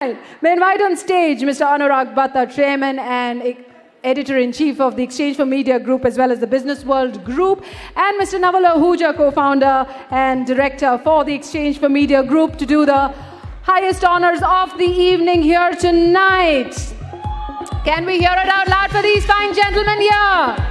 May I invite on stage Mr. Anurag Batra, Chairman and Editor-in-Chief of the exchange4media Group as well as the Business World Group, and Mr. Naval Ahuja, co-founder and director for the exchange4media Group to do the highest honors of the evening here tonight. Can we hear it out loud for these fine gentlemen here?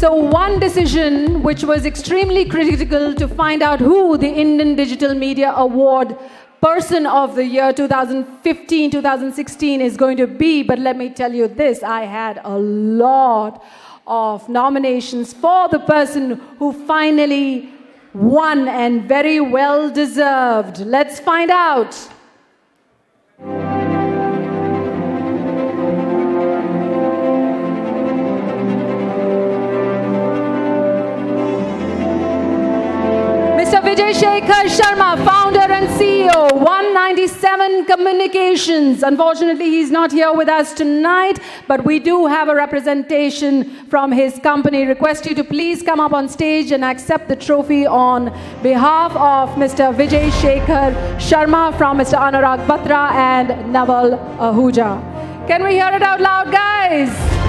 So, one decision which was extremely critical to find out who the Indian Digital Media Award Person of the Year 2015 2016 is going to be. But let me tell you this I had a lot of nominations for the person who finally won and very well deserved. Let's find out. Vijay Shekhar Sharma, founder and CEO, One97 Communications. Unfortunately, he's not here with us tonight, but we do have a representation from his company. Request you to please come up on stage and accept the trophy on behalf of Mr. Vijay Shekhar Sharma from Mr. Anurag Batra and Naval Ahuja. Can we hear it out loud, guys?